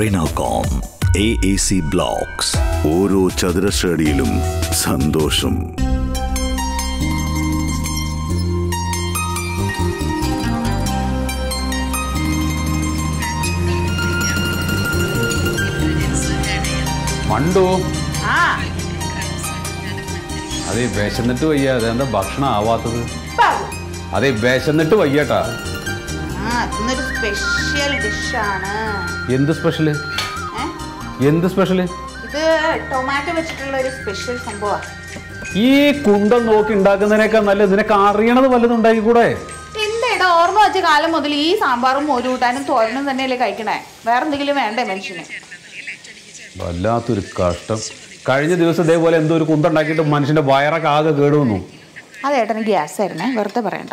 റെനാകോം A A C blocks ഓരോ ചതുരശ്രടിയിലും സന്തോഷം. മണ്ടോ. ആ. അതെ വിശന്നിട്ട് വയ്യ അതെന്താ ഭക്ഷണം ആവാത്തത്. അതെ വിശന്നിട്ട് വയ്യട്ടാ ആ ഇന്നൊരു സ്പെഷ്യൽ ഡിഷാണ് എന്ത് സ്പെഷ്യൽ എന്ത് സ്പെഷ്യൽ ഇത് ടൊമാറ്റോ വെച്ചിട്ടുള്ള ഒരു സ്പെഷ്യൽ സംഭവമാണ് ഈ കുണ്ടം നോക്കി ഉണ്ടാക്കുന്നതിനേക്കാൾ നല്ല നിനക്ക് അറിയണത് വല്ലതും ഉണ്ടാക്കിക്കൂടെ? എന്താ ഓർമ്മ വെച്ച കാലം മുതൽ ഈ സാമ്പാറും മോര് കൂട്ടാനും തോരനും തന്നെയല്ലേ കഴിക്കണേ? വേറെ എന്തെങ്കിലും വേണ്ടേ മനുഷ്യന്? വല്ലാത്തൊരു കഷ്ടം. കഴിഞ്ഞ ദിവസം ഇതേപോലെ എന്തോ ഒരു കുന്തം ഉണ്ടാക്കിയിട്ട് മനുഷ്യന്റെ വയറൊക്കെ ആകെ കേടുവന്നു. അതേട്ടന് ഗ്യാസ് ആയിരുന്നേ വെറുതെ പറയണ്ട.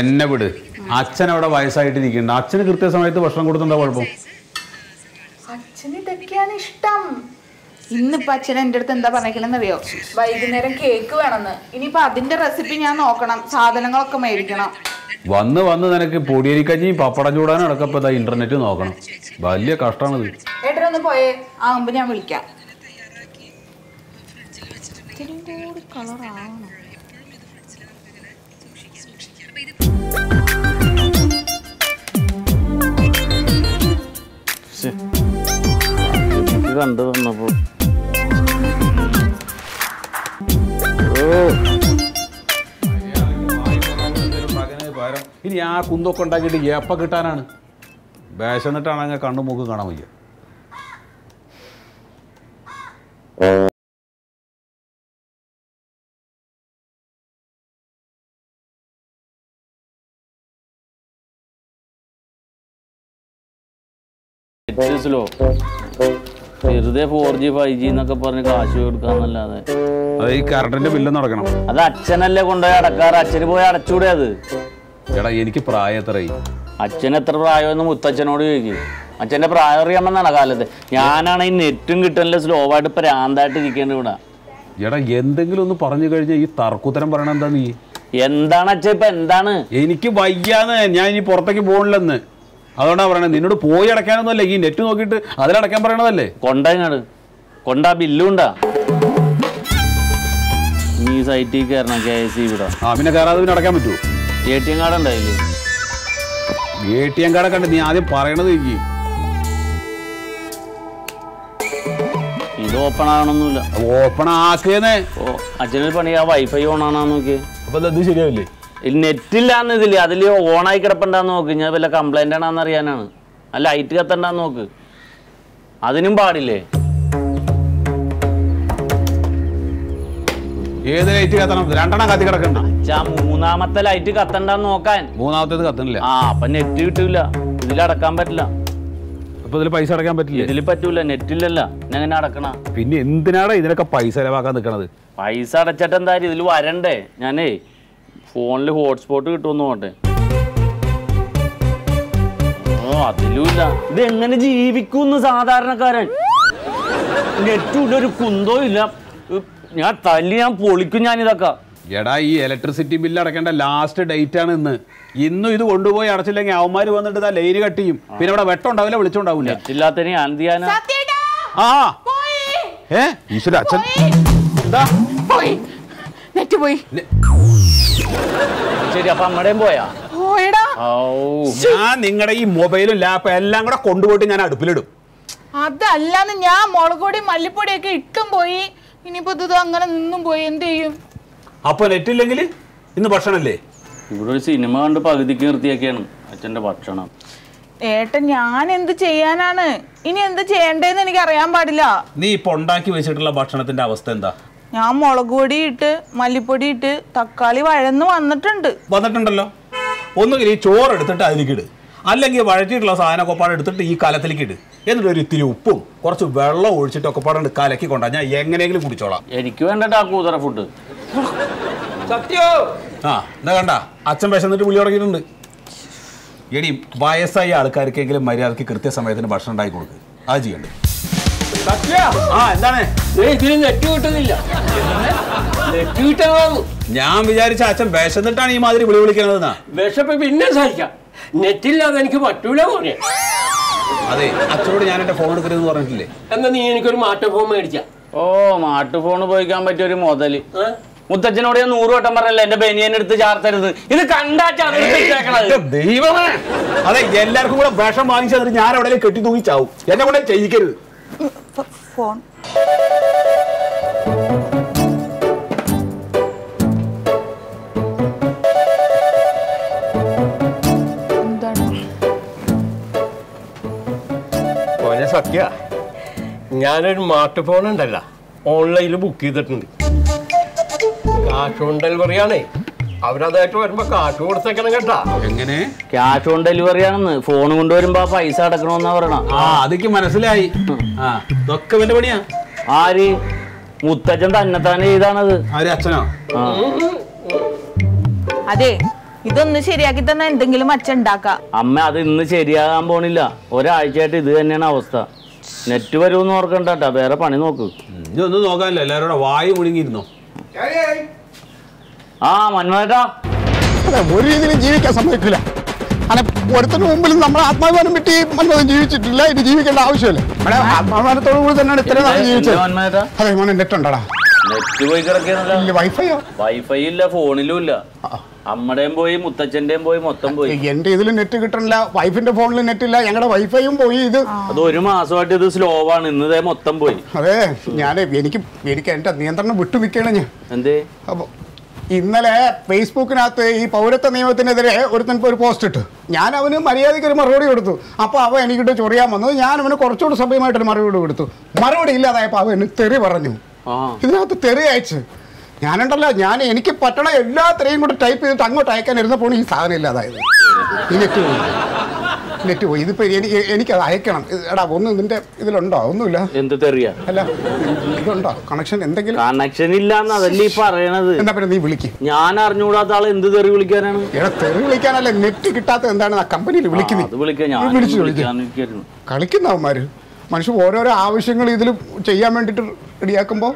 എന്നെ വിട്. അച്ഛൻ അവിടെ വയസ്സായിട്ടിരിക്കുന്നുണ്ട്. അച്ഛന് കൃത്യസമയത്ത് ഭക്ഷണം കൊടുത്തുണ്ടോ കുഴപ്പം? അച്ഛന് ഇതൊക്കെയാണ് ഇഷ്ടം. ഇന്നിപ്പോ അച്ഛൻ എന്റെ അടുത്ത് എന്താ പറഞ്ഞേക്കണെന്നറിയോ? വൈകുന്നേരം കേക്ക് വേണമെന്ന്. ഇനിയിപ്പോ അതിന്റെ റെസിപ്പി ഞാൻ നോക്കണം. സാധനങ്ങളൊക്കെ മേടിക്കണം. വന്ന് വന്ന് നിനക്ക് പൊടിയരിക്കഞ്ഞി പപ്പടം ചൂടാനും അടക്കപ്പോൾ ഇന്റർനെറ്റ് നോക്കണം. വലിയ കഷ്ടമാണിത്. ഏട്ടനൊന്ന് പോയേ. ആകുമ്പോ ഞാൻ വിളിക്കാം. ഇത്തിരിയും കണ്ടു വന്നപ്പോ. ഓ. ഇനി ആ കുന്തൊക്കെ ഉണ്ടാക്കിയിട്ട് എപ്പ കിട്ടാനാണ്. വിശന്നിട്ടാണെങ്കിൽ കണ്ണും മൂക്കും കാണാൻ വയ്യ. നെറ്റ് സ്ലോ വെറുതെ ഫോർ ജി ഫൈവ് ജി എന്നൊക്കെ പറഞ്ഞ് കാശ് കൊടുക്കാന്നല്ലാതെ അത് ഈ അത് അച്ഛനല്ലേ കൊണ്ടുപോയി അടക്കാറ് അച്ഛന് പോയി അടച്ചൂടെ അത് എടാ എനിക്ക് പ്രായം എത്രയായി അച്ഛൻ എത്ര പ്രായമെന്ന് മുത്തച്ഛനോട് ചോദിക്കും അച്ഛന്റെ പ്രായം അറിയാമെന്നാണ് കാലത്ത് ഞാനാണ് ഈ നെറ്റും കിട്ടുന്നില്ല സ്ലോ ആയിട്ട് പ്രാന്തായിട്ട് ഇരിക്കേണ്ട ഇവിടെ എടാ എന്തെങ്കിലും ഒന്ന് പറഞ്ഞു കഴിഞ്ഞാൽ ഈ തർക്കുത്തരം പറയണ എന്താ നീ എന്താണ് അച്ഛൻ ഇപ്പൊ എന്താണ് എനിക്ക് വയ്യാന്ന് ഞാൻ ഇനി പുറത്തേക്ക് പോകണില്ലെന്ന് അതുകൊണ്ടാ പറയണത് നിന്നോട് പോയി അടയ്ക്കാനൊന്നുമല്ല ഈ നെറ്റ് നോക്കിയിട്ട് അതിലടയ്ക്കാൻ പറയണതല്ലേ? കൊണ്ടാണ് കൊണ്ടാ ബില്ലുണ്ടാ. നീ സൈറ്റിൽ കയറണം കെ എസ് സി ഇവിടെ ആ പിന്നെ കയറാതെ പിന്നെ അടയ്ക്കാൻ പറ്റുമോ എ ടി എം കാർഡ് ഉണ്ടായില്ലേ? എ ടി എം കാർഡൊക്കെ ഉണ്ട്. നീ ആദ്യം പറയണത് എനിക്ക്. ഇത് ഓപ്പൺ ആകണമെന്നില്ല ഓപ്പൺ ആക്കിയെന്നേ ഓ അച്ഛനൊരു പണി ആ വൈഫൈ ഓൺ ആണോ നോക്കിയത് അപ്പൊ ഇത് ശരിയാവില്ലേ? നെറ്റില്ലാന്ന് ഇതിൽ അതിൽ ഓണായി കിടപ്പുണ്ടാന്ന് നോക്ക്. ഞാൻ വല്ല കംപ്ലൈന്റ് ആണെന്ന് അറിയാനാണ്. ആ ലൈറ്റ് കത്തണ്ടാന്ന് നോക്ക്. അതിനും പാടില്ലേ? ഏത് ലൈറ്റ് കത്തണം? രണ്ടെണ്ണം കത്തി കിടക്കണ്ട. മൂന്നാമത്തെ ലൈറ്റ് കത്തണ്ടെന്ന് നോക്കാൻ. മൂന്നാമത്തേത് കത്തണില്ല. ആ അപ്പൊ നെറ്റ് കിട്ടൂല. ഇതിൽ അടക്കാൻ പറ്റില്ല. അപ്പൊ ഇതിൽ പൈസ അടക്കാൻ പറ്റില്ല? ഇതിൽ പറ്റൂല നെറ്റില്ലല്ല. എങ്ങനെ അടക്കണ? പിന്നെ എന്തിനാടാ ഇതിനൊക്കെ പൈസ ചെലവാക്കാൻ നിൽക്കണത് പൈസ അടച്ചിട്ട് എന്തായാലും ഇതിൽ വരണ്ടേ? ഞാനേ ഫോണിൽ ഹോട്ട്സ്പോട്ട് കിട്ടുമെന്ന് പോട്ടെ ഓ അതിലുമില്ല. ഇത് എങ്ങനെ ജീവിക്കുന്നു സാധാരണക്കാരൻ? നെറ്റ് ഇല്ല ഒരു കുന്തോ ഇല്ല. ഞാൻ തല്ലി ഞാൻ പൊളിക്കും ഞാൻ ഇതൊക്കെ എടാ ഈ ഇലക്ട്രിസിറ്റി ബില്ല് അടക്കേണ്ട ലാസ്റ്റ് ഡേറ്റ് ആണ് ഇന്ന്. ഇന്നും ഇത് കൊണ്ടുപോയി അടച്ചില്ലെങ്കിൽ അവന്മാര് വന്നിട്ട് ഇതാ ലൈന് കട്ട് ചെയ്യും. പിന്നെ ഇവിടെ വെട്ടം ഉണ്ടാവില്ല വിളിച്ചുണ്ടാവില്ല അന്ത്യാന സത്യേട്ടാ! ആ. ഏ? ഈശ്വര അച്ഛൻ. പോയി! നെറ്റ് പോയി. ശരി അപ്പൊ അമ്മടേം പോയാ? പോയടാ. ഓ ഞാൻ നിങ്ങളുടെ ഈ മൊബൈലും ലാപ്പ് എല്ലാം കൂടെ കൊണ്ടുപോയിട്ട് ഞാൻ അടുപ്പിലിടും. അതല്ലാന്ന് ഞാൻ മുളകുപൊടി മല്ലിപ്പൊടി ഒക്കെ ഇട്ടും പോയി. ഇനിയിപ്പോ ഇത് അങ്ങനെ നിന്നും പോയി. എന്ത് ചെയ്യും? അപ്പൊ നെറ്റ് ഇല്ലെങ്കിൽ ഇന്ന് ഭക്ഷണല്ലേ? ഇവിടെ ഒരു സിനിമ കണ്ട് പകുതിക്ക് നിർത്തിയൊക്കെയാണ് അച്ഛന്റെ ഭക്ഷണം. ഏട്ടൻ ഞാൻ എന്ത് ചെയ്യാനാണ്? ഇനി എന്ത് ചെയ്യണ്ടേന്ന് എനിക്ക് അറിയാൻ പാടില്ല. നീ ഇപ്പൊ ഉണ്ടാക്കി വെച്ചിട്ടുള്ള ഭക്ഷണത്തിന്റെ അവസ്ഥ എന്താ? ഞാൻ മുളക് പൊടി ഇട്ട് മല്ലിപ്പൊടി ഇട്ട് തക്കാളി വഴന്ന് വന്നിട്ടുണ്ട്. വന്നിട്ടുണ്ടല്ലോ. ഒന്നുകിൽ ഈ ചോറ് എടുത്തിട്ട് അതിലേക്ക് ഇട്. അല്ലെങ്കിൽ വഴറ്റിയിട്ടുള്ള സാധനം ഒക്കെപ്പാട് എടുത്തിട്ട് ഈ കലത്തിലേക്ക് ഇട്. എന്നിട്ട് ഒരു ഇത്തിരി ഉപ്പും കുറച്ച് വെള്ളം ഒഴിച്ചിട്ട് ഒക്കെപ്പാട് കലക്കി കൊണ്ടാ. ഞാൻ എങ്ങനെയെങ്കിലും കുടിച്ചോളാം. എനിക്ക് വേണ്ടട്ടാ കൂതറ ഫുഡ് സത്യോ? ആ എന്താ കണ്ട. അച്ഛൻ വിശന്നിട്ട് വിളി തുടങ്ങിയിട്ടുണ്ട്. എടി വയസ്സായ ആൾക്കാർക്കെങ്കിലും മര്യാദയ്ക്ക് കൃത്യസമയത്തിന് ഭക്ഷണം ഉണ്ടാക്കി കൊടുക്കുക അത് ചെയ്യണ്ടേ? ആ എന്താണ്? ഇതിന് നെറ്റ് കിട്ടുന്നില്ല. നെറ്റ് ഞാൻ വിചാരിച്ച അച്ഛൻ വിശന്നിട്ടാണ് ഈ മാതിരി വിളി വിളിക്കണതെന്നാ. വിശപ്പ് പിന്നെ സഹിക്കാം. നെറ്റില്ലാതെ എനിക്ക് പറ്റൂല മോനെ. അതെ അച്ഛനോട് ഞാൻ എന്റെ ഫോൺ എടുക്കരുതെന്ന് പറഞ്ഞിട്ടില്ലേ? എന്നാ നീ എനിക്കൊരു മാറ്റ ഫോൺ മേടിച്ച? ഓ മാട്ടു ഫോൺ പോയിക്കാൻ പറ്റിയ ഒരു മുതൽ. മുത്തച്ഛനോട് ഞാൻ നൂറ് വട്ടം പറഞ്ഞല്ലേ എന്റെ ബനിയൻ എടുത്ത് ചാർത്തരുത്. ഇത് കണ്ടാച്ചാ എന്റെ ദൈവമേ. അതെ എല്ലാവർക്കും കൂടെ വിഷം വാങ്ങിച്ചു തന്നിട്ട് ഞാൻ അവിടെ കെട്ടി തൂങ്ങി ചാവും എന്നെ കൊണ്ട് ചെയ്യിക്കരുത്. ഫോൺ. മോനെ സത്യ ഞാനൊരു മാട്ട് ഫോൺ ഉണ്ടല്ല ഓൺലൈനിൽ ബുക്ക് ചെയ്തിട്ടുണ്ട്. കാശ് ഓൺ ഡെലിവറി ആണേ അവരതായിട്ട് വരുമ്പോ കാശ് കൊടുത്തേക്കണം കേട്ടാ. എങ്ങനെ? ക്യാഷ് ഓൺ ഡെലിവറി ആണെന്ന്. ഫോൺ കൊണ്ടുവരുമ്പോ പൈസ അടക്കണമെന്നാ പറയണ. ആ അതൊക്കെ മനസ്സിലായി. ആ ഇതൊക്കെ എന്റെ പണിയാ. ആര്? മുത്തച്ഛൻ തന്നെ തന്നെ ചെയ്താണത്. ആര് അച്ഛനോ. അതെ ഇതൊന്ന് ശരിയാക്കി തന്നെ എന്തെങ്കിലും അച്ഛൻ ഉണ്ടാക്കാം. അമ്മ അത് ഇന്ന് ശരിയാകാൻ പോണില്ല. ഒരാഴ്ചയായിട്ട് ഇത് തന്നെയാണ് അവസ്ഥ. നെറ്റ് വരുമെന്ന് ഓർക്കണ്ട വേറെ പണി നോക്ക്. ഇനി ഒന്നും നോക്കാനില്ല. എല്ലാവരും കൂടെ വായു മുഴുങ്ങിയിരുന്നോ ആ മന്മേട്ടാ ഒരു രീതിയിലും ജീവിക്കാൻ സമ്മതിക്കില്ല. അങ്ങനെ ഒരുത്തിന് മുമ്പിൽ നമ്മൾ ആത്മാഭിമാനം വിട്ട് മന്മഥൻ ജീവിച്ചിട്ടില്ല ഇനി ജീവിക്കേണ്ട ആവശ്യമില്ല. ഇവിടെ ആത്മാഭിമാനത്തോടു കൂടി തന്നെയാണ് ഇത്രയും നാളെ ജീവിച്ചത്. അതെ മോനെ നെറ്റ് ഉണ്ടടാ. നെറ്റ് പോയി വൈഫൈയോ വൈഫൈ ഇല്ല ഫോണിലും ഇല്ല. അമ്മടേം പോയി മുത്തച്ഛന്റെയും പോയി മൊത്തം പോയി. എന്റെ ഇതിൽ നെറ്റ് കിട്ടണില്ല വൈഫിന്റെ ഫോണിൽ നെറ്റ് ഇല്ല ഞങ്ങളുടെ വൈഫൈയും പോയി ഇത്. അത് ഒരു മാസമായിട്ട് ഇത് സ്ലോ ആണ് ഇന്ന് മൊത്തം പോയി. അതെ ഞാൻ എനിക്ക് എനിക്ക് എന്റെ നിയന്ത്രണം വിട്ടു നിൽക്കുകയാണ് ഞാൻ. എന്തേ? അപ്പോൾ ഇന്നലെ ഫേസ്ബുക്കിനകത്ത് ഈ പൗരത്വ നിയമത്തിനെതിരെ ഒരുത്തൻ ഒരു പോസ്റ്റ് ഇട്ടു. ഞാൻ അവന് മര്യാദയ്ക്ക് ഒരു മറുപടി കൊടുത്തു. അപ്പോൾ അവൻ എനിക്കിട്ട് ചൊറിയാൻ വന്നത് ഞാൻ അവന് കുറച്ചുകൂടി സഭ്യമായിട്ടൊരു മറുപടി കൊടുത്തു. മറുപടി ഇല്ലാതായപ്പോൾ അവൻ തെറി പറഞ്ഞു. ഇതിനകത്ത് തെറി അയച്ച്. ഞാനുണ്ടല്ലോ ഞാൻ എനിക്ക് പറ്റണ എല്ലാ തെറിയും കൂടെ ടൈപ്പ് ചെയ്തിട്ട് അങ്ങോട്ട് അയക്കാൻ ഇരുന്നപ്പോൾ ഈ സാധനം ഇല്ലാതായത്. നെറ്റ് പോയി. ഇതിപ്പോ എനിക്ക് എനിക്ക് എനിക്കത് അയക്കണം. എടാ ഒന്ന് നിന്റെ ഇതിലുണ്ടോ? ഒന്നുമില്ല. എന്ത് തെറിയ? അല്ല ഇതുണ്ടോ? കണക്ഷൻ എന്തെങ്കിലും? കണക്ഷൻ ഇല്ലാന്ന് അതല്ലേ ഈ പറയണത്. എന്താ പിന്നെ നീ വിളിക്ക്. ഞാൻ അറിഞ്ഞുകൂടാത്ത ആൾ എന്ത് തെറി വിളിക്കാനാണ്? എടാ തെറി വിളിക്കാനല്ല നെറ്റ് കിട്ടാത്ത എന്താണ് ആ കമ്പനിയിൽ വിളിക്കുന്നത് അവന്മാര് ഞാൻ നീ വിളിച്ചു വിളിക്കും. വിളിക്കാന്നിരിക്കായിരുന്നു കളിക്കുന്നവന്മാര് മനുഷ്യൻ ഓരോരോ ആവശ്യങ്ങൾ ഇതിൽ ചെയ്യാൻ വേണ്ടിട്ട് റെഡിയാക്കുമ്പോ.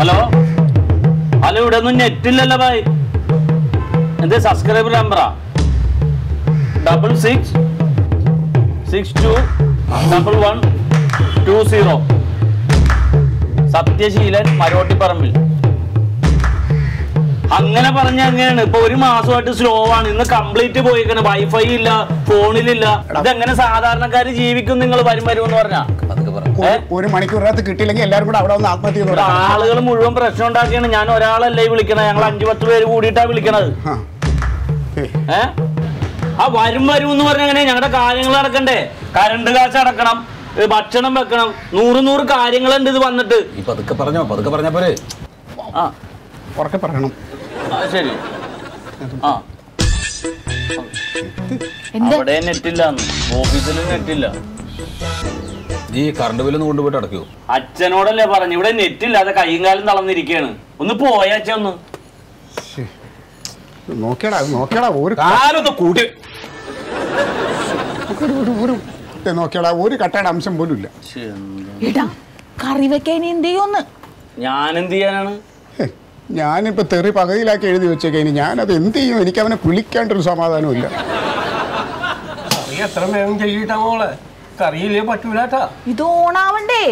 ഹലോ? ഹലോ ഇവിടെ ഒന്നും നെറ്റ് ഇല്ലല്ലോ ഭായ്. എന്ത് subscriber നമ്പറാ double six six two double one two zero Sathyaseelan Marottiparambil. അങ്ങനെ പറഞ്ഞ അങ്ങനെയാണ് ഇപ്പൊ ഒരു മാസമായിട്ട് സ്ലോ ആണ്. ഇന്ന് കംപ്ലീറ്റ് പോയിക്കണ്. വൈഫൈ ഇല്ല ഫോണിലില്ല ഇതെങ്ങനെ സാധാരണക്കാര് ജീവിക്കും നിങ്ങൾ വരും എന്ന് പറഞ്ഞാ? ഒരു- മണിക്കൂറിനകത്ത് കിട്ടിയില്ലെങ്കിൽ എല്ലാവരും കൂടെ അവിടെ വന്ന് ആത്മഹത്യ ആളുകൾ മുഴുവൻ പ്രശ്നം ഉണ്ടാക്കിയാണ്. ഞാൻ ഒരാളല്ലേ വിളിക്കണത് ഞങ്ങൾ അഞ്ചു പത്ത് പേര് കൂടിയിട്ടാ വിളിക്കണത്. ഏഹ് ആ വരും വരും എന്ന് പറഞ്ഞ എങ്ങനെ? ഞങ്ങളുടെ കാര്യങ്ങൾ നടക്കണ്ടേ? കരണ്ട് കാശ് അടക്കണം ഭക്ഷണം വെക്കണം. നൂറ് നൂറ് കാര്യങ്ങളുണ്ട് ഇത് വന്നിട്ട്. ഈ പതുക്കെ പറഞ്ഞോ. പതുക്കെ പറഞ്ഞ പോലെ ആ. ഉറക്കെ പറയണം. ആ, ശരി. ആ. അവിടെ നെറ്റില്ല. ഓഫീസിലും നെറ്റില്ല. ഈ കറണ്ട് ബില്ലൊന്നും കൊണ്ടുപോയിട്ട് അടക്കൂ അച്ഛനോടല്ലേ പറഞ്ഞു? ഇവിടെ നെറ്റില്ലാതെ കൈയും കാലും തളർന്നിരിക്കുകയാണ് ഒന്ന് പോയ ഒന്ന്. നോക്കിയടാ നോക്കിയടാ ഒരു കാലൊന്ന് കൂട്ടി. ഒരു നോക്കിയടാ ഒരു കട്ടയുടെ അംശം പോലും ഇല്ല. കറി വെക്കാൻ എന്ത് ചെയ്യുമെന്ന്? ഞാൻ എന്ത് ചെയ്യാനാണ്? ഹേ, ഞാനിപ്പോ തെറി പകുതിയിലാക്കി എഴുതി വെച്ചേക്കെ. ഇനി ഞാനത് എന്ത് ചെയ്യും? എനിക്ക് അവനെ വിളിക്കാണ്ടൊരു സമാധാനവും ഇല്ല കറി എത്ര വേഗം ചെയ്യട്ടാ മോളെ. കറിയില്ലേ പറ്റൂലാട്ടാ ഇത് ഓണാവണ്ടേ?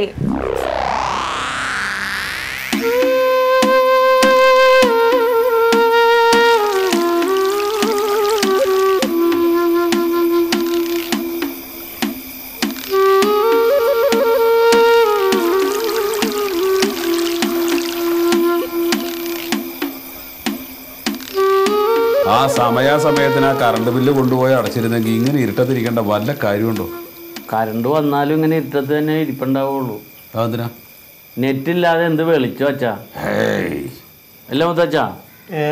ആ സമയാസമയത്തിന് ആ കറണ്ട് ബില്ല് കൊണ്ടുപോയി അടച്ചിരുന്നെങ്കിൽ ഇങ്ങനെ ഇരുട്ടത്തിരിക്കേണ്ട വല്ല കാര്യമുണ്ടോ? കറണ്ട് വന്നാലും ഇങ്ങനെ ഇരുട്ടത്ത് തന്നെ ഇരിപ്പുണ്ടാവുള്ളൂ. അതെന്തിനാ? നെറ്റ് ഇല്ലാതെ എന്ത് വെളിച്ചു അച്ഛാ? ഹേയ്. അല്ല മുത്തച്ഛാ. ഏ?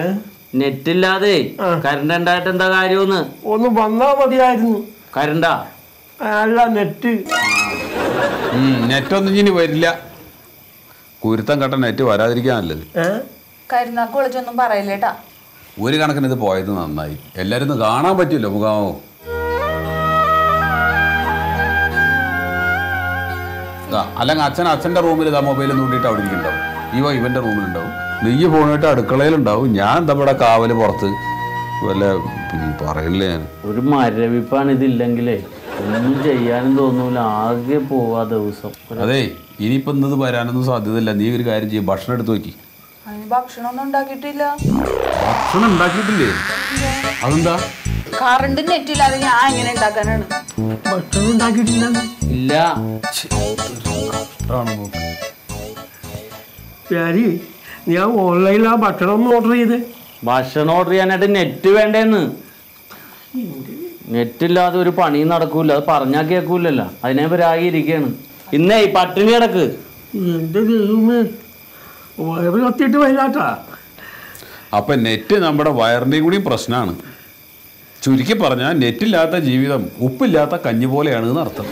നെറ്റ് ഇല്ലാതെ ആ. കറണ്ട് ഉണ്ടായിട്ട് എന്താ കാര്യമെന്ന്? ഒന്ന് വന്നാ മതിയായിരുന്നു. കരണ്ടാ? അല്ല നെറ്റ്. നെറ്റ് ഒന്നും ഇനി വരില്ല. കുരുത്തം കട്ട നെറ്റ് വരാതിരിക്കാൻ നല്ലത് ഏ കരുനാക്ക് വിളിച്ചൊന്നും പറയില്ലേട്ടാ. ഒരു കണക്കിന് ഇത് പോയത് നന്നായി. എല്ലാവരും ഒന്ന് കാണാൻ പറ്റില്ല മുഖാമോ അല്ലെങ്കിൽ അച്ഛൻ അച്ഛന്റെ റൂമിൽ ഇതാ മൊബൈൽ നോക്കിയിട്ട് അവിടെ ഇരിക്കുന്നുണ്ടാവും. ഇവ ഇവന്റെ റൂമിലുണ്ടാവും. നെയ്യ് ഫോണായിട്ട് അടുക്കളയിലുണ്ടാവും. ഞാൻ എന്താ ഇവിടെ കാവൽ പുറത്ത് വല്ല പറയില്ലേ ഒരു മരവിപ്പാണ് ഇതില്ലെങ്കിലേ ഒന്നും ചെയ്യാനും തോന്നൂല ആകെ പോവാ ദിവസം. അതെ ഇനിയിപ്പോ ഇന്നത് വരാനൊന്നും സാധ്യതയില്ല. നീ ഒരു കാര്യം ചെയ്യും ഭക്ഷണം എടുത്ത് നോക്കി ഭക്ഷണമൊന്നും ഉണ്ടാക്കിയിട്ടില്ല. ഭക്ഷണം ഉണ്ടാക്കിയിട്ടില്ലേ? അതെന്താ? കറണ്ട് നെറ്റില്ലാതെ ഞാൻ എങ്ങനെ ഉണ്ടാക്കാനാണ്. ഭക്ഷണം ഉണ്ടാക്കിയിട്ടില്ല. ഇല്ല. പ്യാരി ഞാൻ ഓൺലൈനിൽ ആ ഭക്ഷണം ഒന്ന് ഓർഡർ ചെയ്ത്. ഭക്ഷണം ഓർഡർ ചെയ്യാനായിട്ട് നെറ്റ് വേണ്ടേന്ന്. നെറ്റ് ഇല്ലാതെ ഒരു പണി നടക്കൂല. അത് പറഞ്ഞാ കേൾക്കൂലല്ലോ. അതിനെ പരായി ഇരിക്കാണ്. ഇന്നേ പട്ടിണി കിടക്ക്. എന്റെ ദൈവമേ. വയറ് കത്തിയിട്ട് വൈകാട്ടാ അപ്പം നെറ്റ് നമ്മുടെ വയറിന്റെയും കൂടിയും പ്രശ്നമാണ് ചുരുക്കി പറഞ്ഞാൽ നെറ്റില്ലാത്ത ജീവിതം ഉപ്പില്ലാത്ത കഞ്ഞി പോലെയാണ് അർത്ഥം